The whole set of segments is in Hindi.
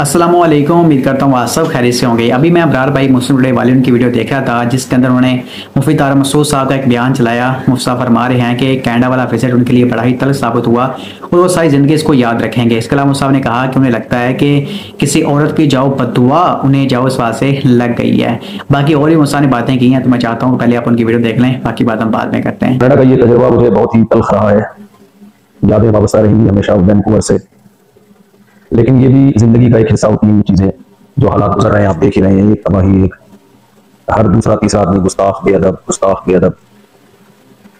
असलम उम्मीद करता हूँ आप सब खैरियत से होंगे। अभी मैं अबरार भाई मुस्लिम टुडे वाले उनकी वीडियो देख रहा था, जिसके अंदर उन्होंने मुफी तारा मसूद साहब का एक बयान चलाया। मुफ्ता फरमा रहे हैं कि कैनेडा वाला विज़िट उनके लिए बड़ा ही तलख साबित हुआ और वो सारी ज़िंदगी इसको याद रखेंगे। इसके अलावा साहब ने कहा कि उन्हें लगता है कि किसी औरत की जाओ बदुआ, उन्हें जाओ इस बात से लग गई है। बाकी और भी मुस्सा ने बातें की हैं तो मैं चाहता हूँ पहले आप उनकी वीडियो देख लें, बाकी बात हम बाद में करते हैं। का ये तजर्बा मुझे बहुत ही तलख रहा है। यादें वाबस्ता रहेंगी हमेशा वैनकूवर से। लेकिन ये भी ज़िंदगी का एक हिस्सा होती है चीज़ें जो हालात गुजर रहे हैं, आप देख ही रहे हैं, एक तबाही, एक हर दूसरा तीसरा आदमी गुस्ताख, बेअदब गुस्ताख, बेअदब।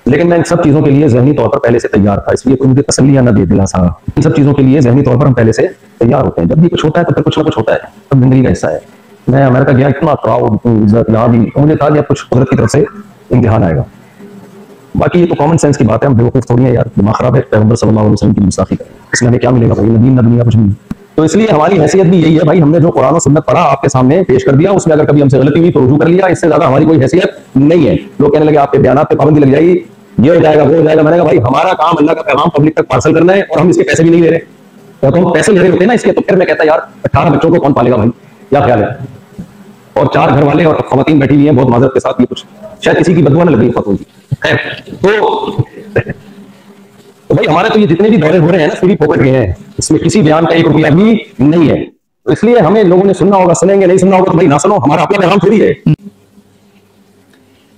लेकिन मैं इन सब चीज़ों के लिए जहनी तौर पर पहले से तैयार था, इसलिए कोई मुझे तसलियाँ ना दे दिला सा। इन सब चीज़ों के लिए जहनी तौर पर हम पहले से तैयार होते हैं। जब भी कुछ होता है तो फिर कुछ ना कुछ होता है, सब ज़िंदगी का हिस्सा है। मैं अमेरिका गया, इतना प्राउड यहाँ भी तो मुझे था कि कुछ कुदरत की तरफ़ से इम्तिहान आएगा। बाकी ये तो कॉमन सेंस की बात है, हम बेवकूफ़ थोड़ी है यार, दिमाग खराब है, पैगंबर सल्लल्लाहु अलैहि वसल्लम की मुसाफी इसमें हमें क्या मिलेगा भाई? नदीन न दुनिया कुछ नहीं। तो इसलिए हमारी हैसियत भी यही है भाई, हमने जो कुरान और सुन्नत पढ़ा, आपके सामने पेश कर दिया, उसमें अगर कभी हमसे गलती हुई तो रुजू कर लिया, इससे ज़्यादा हमारी कोई हैसियत नहीं है। लोग कहने लगे, आपके बयान पे पाबंदी लग जाएगी। ये हो जाएगा, वो हो जाएगा। मैंने कहा, भाई, हमारा काम अल्लाह का पैगाम पब्लिक तक पार्सल करना है और हम इसके पैसे भी नहीं ले रहे। तो हम पैसे ले रहे होते ना इसके तो फिर मैं कहता यार अठारह बच्चों को कौन पालेगा भाई? क्या ख्याल है? और चार घर वाले और खातन बैठी हुई है, बहुत माजरत के साथ ये कुछ। शायद किसी की बदुआ न लग खातून की। तो तो भाई हमारे तो ये जितने भी दौरे हो रहे हैं ना फ्री फोकट गए हैं। इसमें किसी बयान का एक रुपया भी नहीं है। तो इसलिए हमें लोगों ने सुनना होगा, सुनेंगे, नहीं सुनना होगा तो भाई ना सुनो, हमारा अपना पैगाम थोड़ी है।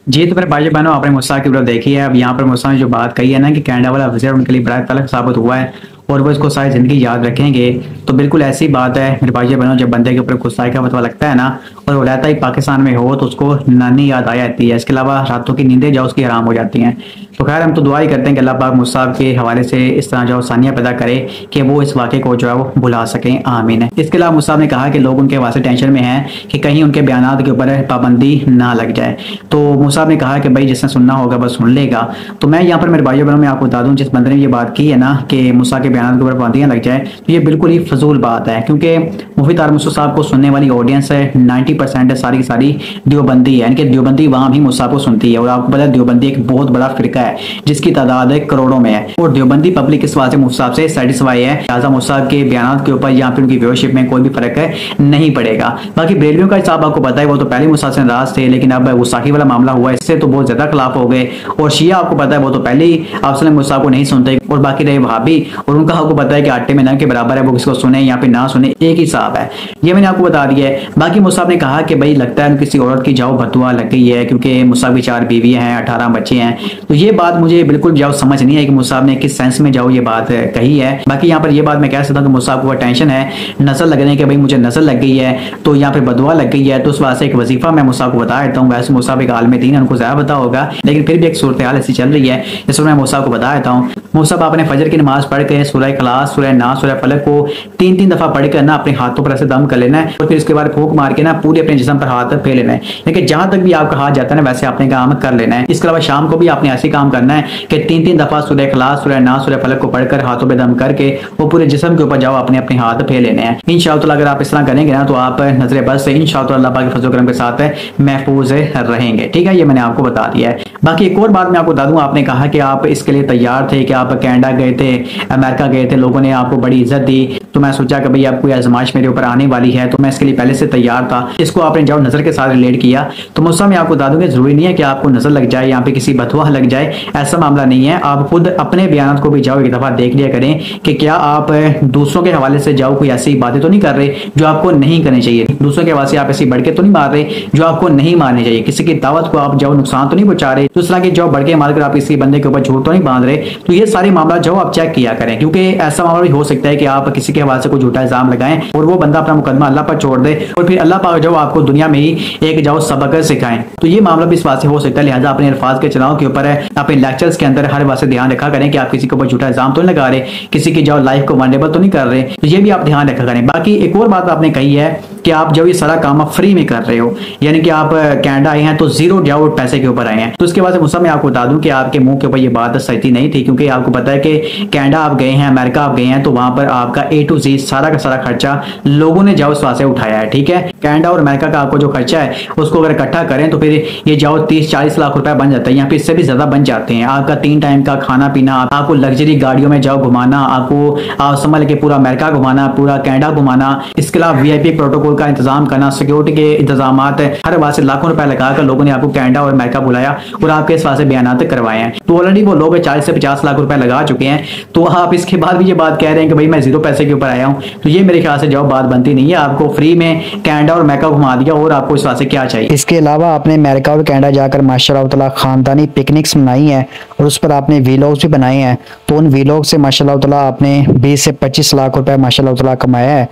जी तो मेरे भाई बहनों, आपने मुस्सा की वीडियो देखी है। अब यहाँ पर मुस्सा ने जो बात कही है ना कि कैनेडा वाला विज़िट उनके लिए बड़ा तलक साबित हुआ है और वो इसको सारी ज़िंदगी याद रखेंगे। तो बिल्कुल ऐसी बात है, मेरे भाई बहनों, जब बंदे के ऊपर गुस्सा का मतवा लगता है ना और वो रहता ही, पाकिस्तान में हो तो उसको नानी याद आ जाती है। इसके अलावा रातों की नींदें जाओ, उसकी हराम हो जाती हैं। तो खैर, हम तो दुआ ही करते हैं कि अल्लाह पाक मुसाब के हवाले से इस तरह जो सानिया पैदा करे कि वो इस वाक़े को जो है वो भुला सकें। आमीन। इसके अलावा मुसाब ने कहा कि लोग उनके वास्ते टेंशन में हैं कि कहीं उनके बयान के ऊपर पाबंदी ना लग जाए। तो मुसाब ने कहा कि भाई, जिसने सुनना होगा बस सुन लेगा। तो मैं यहाँ पर मेरे भाइयों बहनों, में आपको बता दूँ, जिस बंदे ने ये बात की है ना कि मुसा के बयान के ऊपर पाबंदियाँ लग जाए तो ये बिल्कुल ही फजूल बात है। क्योंकि मुफी तार साहब को सुनने वाली ऑडियंस है नाइन्टी परसेंट सारी की सारी देवबंदी है। यानी कि देवबंदी वहाँ भी मुसा को सुनती है, और आपको पता है देवबंदी एक बहुत बड़ा फिरका है, जिसकी तादाद है करोड़ों में है। और देवबंदी पब्लिक इस बात से मुसाब से सेटिस्फाई है। लिहाजा मुसाब के बयान के ऊपर या फिर उनकी व्यूअरशिप में कोई भी फ़र्क नहीं पड़ेगा। बाकी बरेलियों का हिसाब आपको पता है, वो तो पहले मुसा से नाराज़ थे, लेकिन अब गुस्साखी वाला मामला हुआ, इससे तो बहुत ज़्यादा खिलाफ हो गए। और शिया आपको पता है, वो तो पहले ही अफसल मुसा को नहीं सुनते, और बाकी रहे भाभी और उनका आपको पता है कि आटे में न के बराबर है, वो किसको सुने या फिर ना सुने, एक ही साहब है। ये मैंने आपको बता दिया है। बाकी मुसाब ने कहा कि भाई लगता है किसी औरत की जाओ भतुआ लग गई है, क्योंकि मुसाब की चार बीवी हैं, अठारह बच्चे हैं। तो ये बात मुझे बिल्कुल जाओ समझ नहीं है कि मुसाब ने किस सेंस में जाओ ये बात कही है। बाकी यहाँ पर ये बात मैं कह सकता हूँ कि मुसाब को टेंशन है। नज़र लगने के भाई मुझे नज़र लग गई है तो यहाँ पे बदुआ लग गई है तो उस बात से एक वजीफा मैं मुसाब को बता देता हूँ। वैसे मुसाब एक आलम दीन उनको ज़्यादा पता होगा, लेकिन फिर भी एक सूरत हाल ऐसी चल रही है जिसमें मैं मुसाब को बता देता हूँ। मुसाब आपने फजर की नमाज़ पढ़ के सुरह खलास, सुरह ना सुरह फलक को तीन तीन दफ़ा पढ़ कर ना अपने हाथों पर ऐसे दम कर लेना है, और फिर उसके बाद फूक मार के ना पूरे अपने जिसम पर हाथ फेर लेना है। लेकिन जहाँ तक भी आपका हाथ जाता है ना, वैसे आपने काम कर लेना है। इसके अलावा शाम को भी आपने ऐसे काम करना है कि तीन तीन दफ़ा सुरह खलास सुरह ना सुरह फलक को पढ़कर हाथों पर दम करके वो पूरे जिसम के ऊपर जाओ अपने अपने हाथ फेर लेने हैं। इन अगर आप इस तरह करेंगे ना तो आप नज़र बस से इन शाह फजल करम के साथ महफूज रहेंगे। ठीक है, ये मैंने आपको बता दिया है। बाकी एक और बात मैं आपको बता दूँ, आपने कहा कि आप इसके लिए तैयार थे कि आप कैनेडा गए थे, अमेरिका गए थे, लोगों ने आपको बड़ी इज़्ज़त दी। तो मैं सोचा कि भाई अब कोई आजमाइश मेरे ऊपर आने वाली है तो मैं इसके लिए पहले से तैयार था। इसको आपने जब नज़र के साथ रिलेट किया। तो मुझसे मैं आपको बता दूँगा ज़रूरी नहीं है कि आपको नज़र लग जाए, यहाँ पे किसी बथुआ लग जाए, ऐसा मामला नहीं है। आप खुद अपने बयान को भी जाओ, एक दफ़ा देख लिया करें कि क्या आप दूसरों के हवाले से जाओ, कोई ऐसी बातें तो नहीं कर रहे जो आपको नहीं करनी चाहिए। दूसरों के हवाले से आप ऐसी बढ़ के तो नहीं मार रहे जो आपको नहीं मारनी चाहिए। किसी की दावत को आप जाओ, नुकसान तो नहीं पहुँचा रहे। दूसरा की जाओ, बढ़ मारकर आप किसी बंदे के ऊपर झूठ तो नहीं बाँध रहे। तो ये सारे मामला जाओ, आप चेक किया करें, क्योंकि ऐसा मामला भी हो सकता है कि आप किसी के हवाले से कोई झूठा इल्ज़ाम लगाएँ और वो बंदा अपना मुकदमा अल्लाह पर छोड़ दे और फिर अल्लाह पाक जो आपको दुनिया में ही एक जाओ सबक सिखाएँ। तो ये मामला भी इस से हो सकता है, लिहाजा अपने अल्फाज के चुनाव के ऊपर है। अपने लेक्चर्स के अंदर हर से ध्यान रखा करें कि आप किसी के ऊपर झूठा इल्ज़ाम तो नहीं लगा रहे, किसी की जाओ लाइफ को वनडेबल तो नहीं कर रहे। तो ये भी आप ध्यान रखा करें। बाकी एक और बात आपने कही है कि आप जब ये सारा काम आप फ्री में कर रहे हो, यानी कि आप कैनेडा आए हैं तो ज़ीरो डाउट पैसे के ऊपर आए हैं। तो उसके बाद मुसा मैं आपको बता दूँ कि आपके मुँह के ऊपर ये बात सही नहीं थी, क्योंकि आपको पता है कि कैनेडा आप गए हैं अमेरिका आप गए हैं तो वहाँ पर आपका ए टू जी सारा का सारा खर्चा लोगों ने जाओ स्वास्थ्य उठाया है, ठीक है? कैनेडा और अमेरिका का आपको जो खर्चा है, उसको अगर इकट्ठा करें तो फिर ये जाओ तीस चालीस लाख रुपए बन जाता है यहाँ पे इससे भी ज़्यादा बन जाते हैं। आपका तीन टाइम का खाना पीना आपको लग्जरी गाड़ियों में जाओ घुमाना, आपको आप समझ के पूरा अमेरिका घुमाना, पूरा कैनेडा घुमाना, इसके अलावा वीआईपी प्रोटोकॉल का इंतज़ाम करना सिक्योरिटी के इंतज़ाम हर बात से लाखों रुपए लगाकर लोगों ने आपको कैनेडा और अमेरिका बुलाया और आपके इस से बयान करवाए हैं। तो ऑलरेडी वो लोग चालीस से पचास लाख रुपए लगा चुके हैं। तो आप इसके बाद भी ये बात कह रहे हैं कि भाई मैं ज़ीरो पैसे के ऊपर आया हूँ। तो ये मेरे ख्याल से जवाब बात बनती नहीं है। आपको फ्री में कैनेडा और अमेरिका घुमा दिया और आपको इस से क्या चाहिए? इसके अलावा आपने अमेरिका और कैनेडा जाकर माशा खानदानी पिकनिक्स मनाई है और उस पर आपने वीलॉग्स भी बनाए हैं। तो उन वीलॉग से माशा आपने बीस से पच्चीस लाख रुपए माशा कमाया है।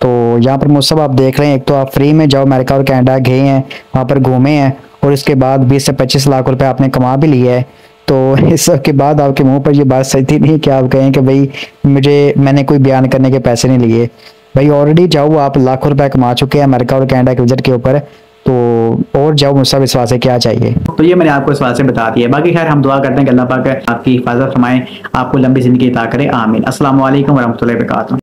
तो यहाँ पर मुझसे आप देख रहे हैं, एक तो आप फ्री में जाओ, अमेरिका और कैनेडा गए हैं, वहाँ पर घूमे हैं और इसके बाद बीस से पच्चीस लाख रुपए आपने कमा भी लिया है। तो इस सब के बाद आपके मुँह पर ये बात सही थी नहीं कि आप कहें कि भाई मुझे, मैंने कोई बयान करने के पैसे नहीं लिए। भाई ऑलरेडी जाओ, आप लाखों रुपए कमा चुके हैं अमेरिका और कैनेडा के विज़िट के ऊपर तो और जाओ, मुझसे विश्वास है क्या चाहिए? तो ये मैंने आपको इस से बता दिया बाकी खैर, हम दुआ करते हैं अल्लाह पाक आपकी हिफाजत फरमाए, आपको लंबी ज़िंदगी अता करे, आमीन। असल वरहमतुल्लाहि वबरकातुहू।